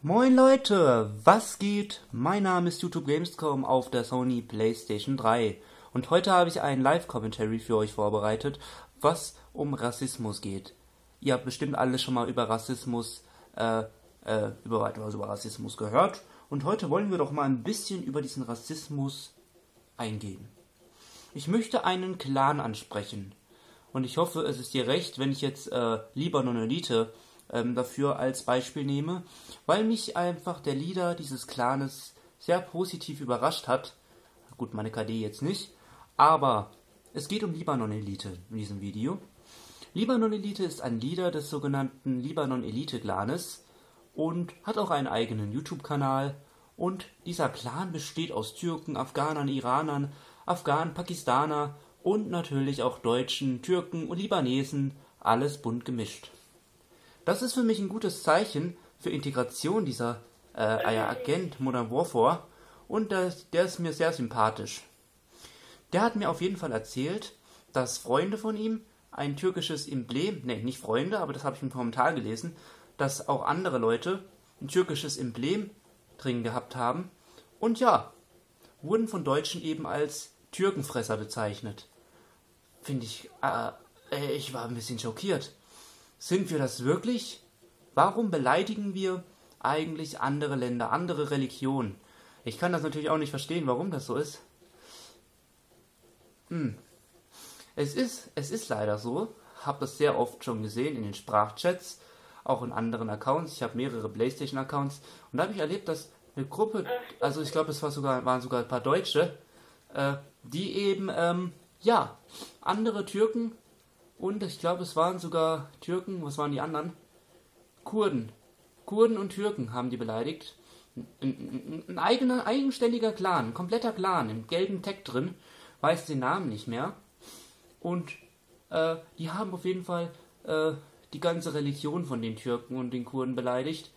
Moin Leute, was geht? Mein Name ist YouTube Gamescom auf der Sony PlayStation 3 und heute habe ich einen Live-Commentary für euch vorbereitet, was um Rassismus geht. Ihr habt bestimmt alle schon mal über Rassismus, äh, äh, über etwas über Rassismus gehört und heute wollen wir doch mal ein bisschen über diesen Rassismus eingehen. Ich möchte einen Clan ansprechen und ich hoffe, es ist dir recht, wenn ich jetzt äh, Libanon Elite ähm, dafür als Beispiel nehme, weil mich einfach der Leader dieses Clanes sehr positiv überrascht hat. Gut, meine KD jetzt nicht, aber es geht um Libanon Elite in diesem Video. Libanon Elite ist ein Leader des sogenannten Libanon Elite Clanes und hat auch einen eigenen YouTube-Kanal. Und dieser Clan besteht aus Türken, Afghanern, Iranern, Afghanen, Pakistaner und natürlich auch Deutschen, Türken und Libanesen, alles bunt gemischt. Das ist für mich ein gutes Zeichen für Integration dieser äh, Agent Modern Warfare und der, der ist mir sehr sympathisch. Der hat mir auf jeden Fall erzählt, dass Freunde von ihm ein türkisches Emblem, ne, nicht Freunde, aber das habe ich im Kommentar gelesen, dass auch andere Leute ein türkisches Emblem drin gehabt haben und ja, wurden von Deutschen eben als Türkenfresser bezeichnet. Finde ich, äh, ich war ein bisschen schockiert. Sind wir das wirklich? Warum beleidigen wir eigentlich andere Länder, andere Religionen? Ich kann das natürlich auch nicht verstehen, warum das so ist. Hm. Es ist, es ist leider so, habe das sehr oft schon gesehen in den Sprachchats, auch in anderen Accounts. Ich habe mehrere PlayStation-Accounts und da habe ich erlebt, dass eine Gruppe, also ich glaube, es war sogar, waren sogar ein paar Deutsche, äh, die eben, ähm, ja, andere Türken und ich glaube, es waren sogar Türken, was waren die anderen? Kurden. Kurden und Türken haben die beleidigt. Ein, ein, eigener, eigenständiger Clan, ein kompletter Clan, im gelben Tag drin, weiß den Namen nicht mehr. Und äh, die haben auf jeden Fall äh, die ganze Religion von den Türken und den Kurden beleidigt.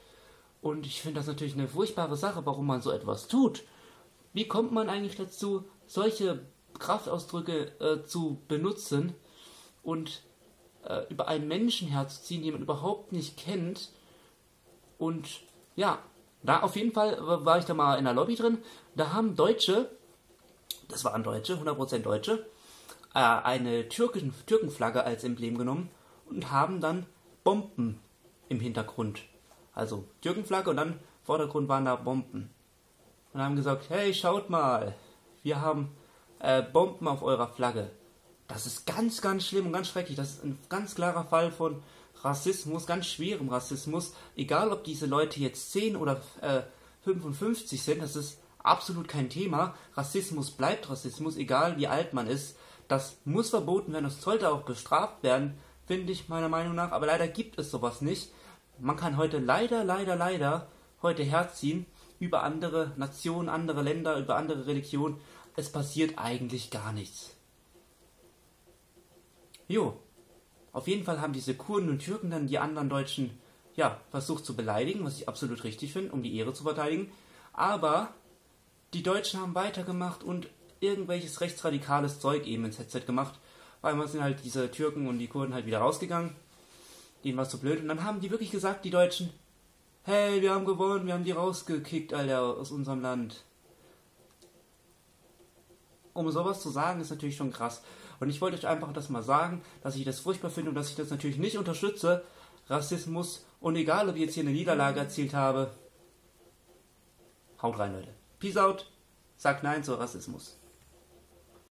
Und ich finde das natürlich eine furchtbare Sache, warum man so etwas tut. Wie kommt man eigentlich dazu, solche Kraftausdrücke äh, zu benutzen? Und äh, über einen Menschen herzuziehen, den man überhaupt nicht kennt. Und ja, da auf jeden Fall war ich da mal in der Lobby drin. Da haben Deutsche, das waren Deutsche, 100% Deutsche, äh, eine Türken, Türkenflagge als Emblem genommen und haben dann Bomben im Hintergrund. Also Türkenflagge und dann Vordergrund waren da Bomben. Und haben gesagt, hey, schaut mal, wir haben äh, Bomben auf eurer Flagge. Das ist ganz, ganz schlimm und ganz schrecklich. Das ist ein ganz klarer Fall von Rassismus, ganz schwerem Rassismus. Egal, ob diese Leute jetzt 10 oder äh, 55 sind, das ist absolut kein Thema. Rassismus bleibt Rassismus, egal wie alt man ist. Das muss verboten werden, das sollte auch bestraft werden, finde ich meiner Meinung nach. Aber leider gibt es sowas nicht. Man kann heute leider, leider, leider heute herziehen über andere Nationen, andere Länder, über andere Religionen. Es passiert eigentlich gar nichts. Jo. Auf jeden Fall haben diese Kurden und Türken dann die anderen Deutschen, ja, versucht zu beleidigen, was ich absolut richtig finde, um die Ehre zu verteidigen. Aber die Deutschen haben weitergemacht und irgendwelches rechtsradikales Zeug eben ins Headset gemacht. Weil man sind halt diese Türken und die Kurden halt wieder rausgegangen. Denen war es zu blöd. Und dann haben die wirklich gesagt, die Deutschen, hey, wir haben gewonnen, wir haben die rausgekickt, Alter, aus unserem Land. Um sowas zu sagen, ist natürlich schon krass. Und ich wollte euch einfach das mal sagen, dass ich das furchtbar finde und dass ich das natürlich nicht unterstütze. Rassismus. Und egal, ob ich jetzt hier eine Niederlage erzielt habe, haut rein, Leute. Peace out. Sagt Nein zu Rassismus.